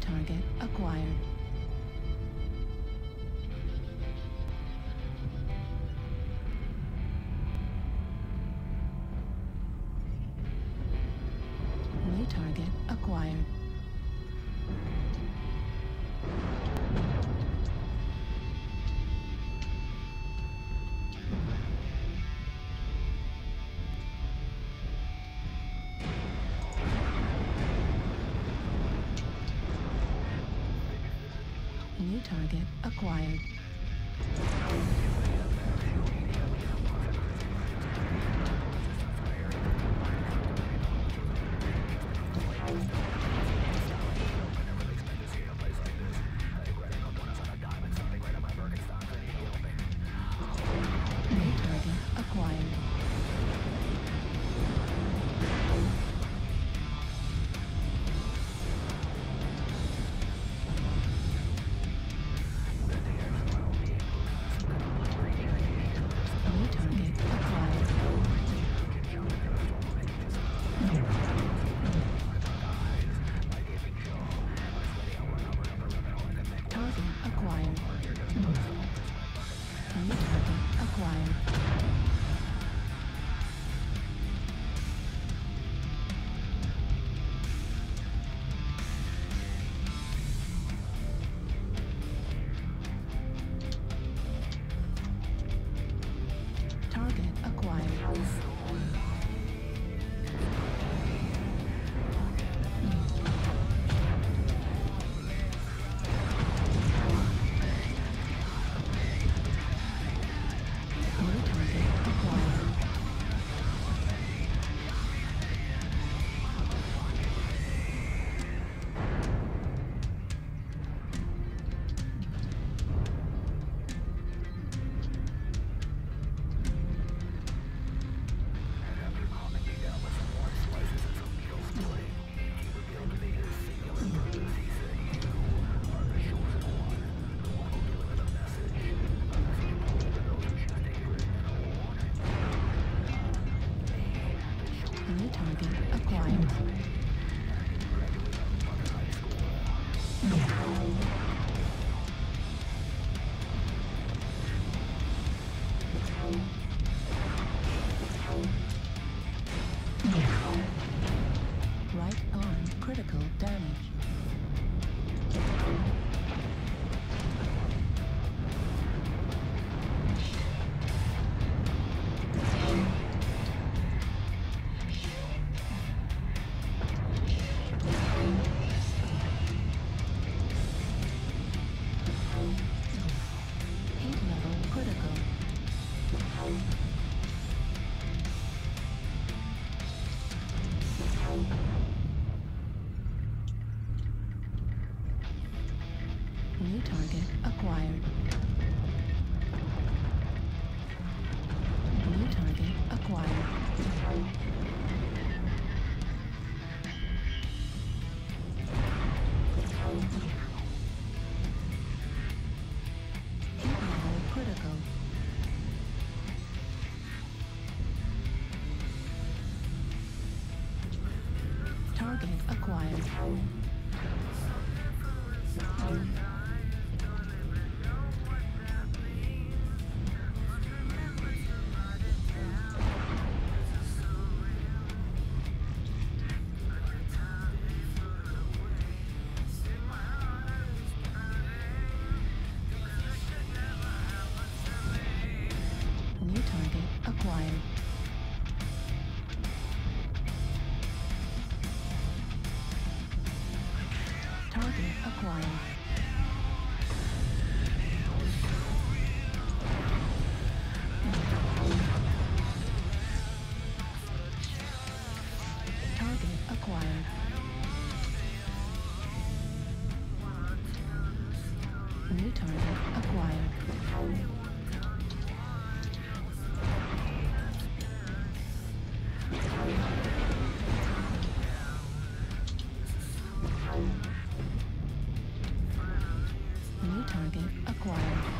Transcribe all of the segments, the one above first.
Target acquired. Música New target acquired. New target acquired. Target acquired. Target acquired.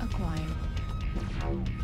acquired.